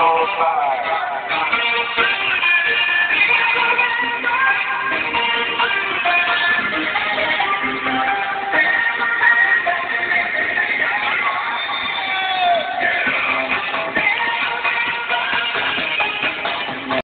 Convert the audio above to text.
on fire.